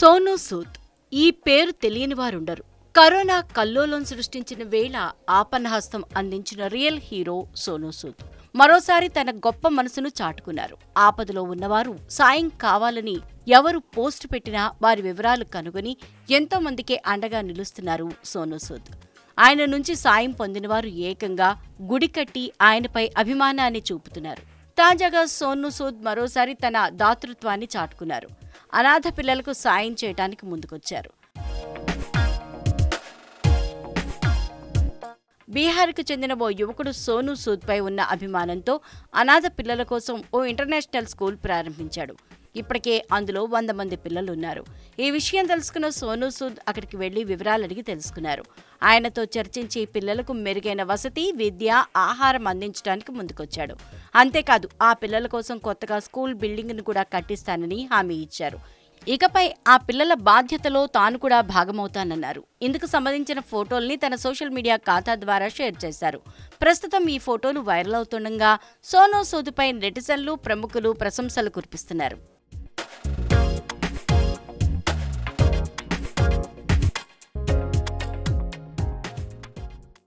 సోనూ సూద్ ఈ పేరు తెలియని వారుండరు కరోనా కల్లోలం సృష్టించిన వేళ ఆపన్నహస్తం అందించిన రియల్ హీరో సోనూ సూద్. మరోసారి తన గొప్ప మనసును చాటుకున్నారు. ఆపదలో ఉన్నవారు సాయం కావాలని ఎవరు పోస్ట్ పెట్టినా వారి వివరాలు కనుగొని ఎంతో మందికే అండగా నిలుస్తున్నారు సోనూ సూద్. ఆయన నుంచి సాయం పొందినవారు ఏకంగా గుడి కట్టి ఆయనపై అభిమానాన్ని చూపుతున్నారు. తాజాగా సోనూ సూద్ మరోసారి తన దాతృత్వాన్ని చాటుకున్నారు. అనాథ పిల్లలకు సాయం చేయడానికి ముందుకొచ్చారు. బీహార్కు చెందిన ఓ యువకుడు సోనూ సూద్పై ఉన్న అభిమానంతో అనాథ పిల్లల కోసం ఓ ఇంటర్నేషనల్ స్కూల్ ప్రారంభించాడు. ఇప్పటికే అందులో వంద మంది పిల్లలు ఉన్నారు ఈ విషయం తెలుసుకున్న సోనూ సూద్ అక్కడికి వెళ్ళి వివరాలు అడిగి తెలుసుకున్నారు. ఆయనతో చర్చించి పిల్లలకు మెరుగైన వసతి విద్య ఆహారం అందించడానికి ముందుకొచ్చాడు. అంతేకాదు ఆ పిల్లల కోసం కొత్తగా స్కూల్ బిల్డింగ్ను కూడా కట్టిస్తానని హామీ ఇచ్చారు. ఇకపై ఆ పిల్లల బాధ్యతలో తాను కూడా భాగమవుతానన్నారు. ఇందుకు సంబంధించిన ఫోటోల్ని తన సోషల్ మీడియా ఖాతా ద్వారా షేర్ చేశారు. ప్రస్తుతం ఈ ఫోటోలు వైరల్ అవుతుండగా సోనూ సూదుపై నెటిజన్లు ప్రముఖులు ప్రశంసలు కురిపిస్తున్నారు.